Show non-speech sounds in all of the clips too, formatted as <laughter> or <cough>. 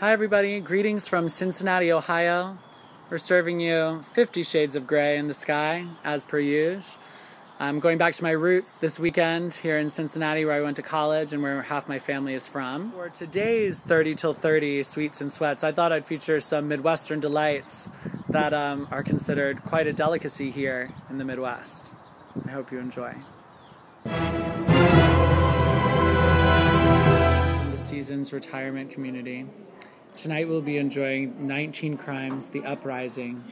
Hi, everybody. Greetings from Cincinnati, Ohio. We're serving you 50 Shades of Grey in the sky, as per usual. I'm going back to my roots this weekend here in Cincinnati, where I went to college and where half my family is from. For today's 30 till 30 Sweets and Sweats, I thought I'd feature some Midwestern delights that um, are considered quite a delicacy here in the Midwest. I hope you enjoy. The season's retirement community. Tonight we'll be enjoying 19 Crimes The Uprising.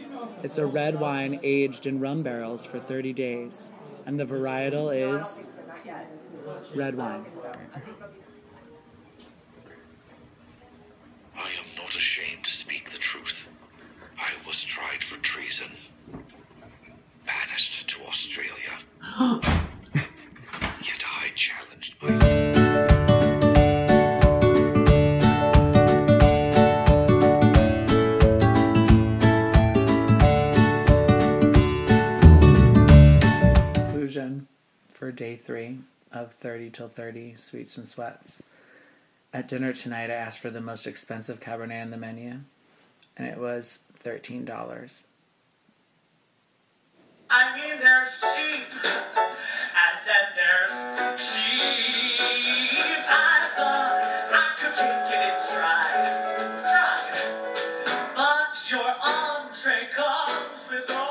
It's a red wine aged in rum barrels for 30 days and the varietal is red wine. I am not ashamed to speak the truth. I was tried for treason, banished to Australia. <gasps> Yet I challenged my. for day three of 30 till 30 sweets and sweats. At dinner tonight, I asked for the most expensive Cabernet on the menu, and it was $13. I mean, there's cheap, and then there's cheap. I thought I could take it in stride, try, but your entree comes with all.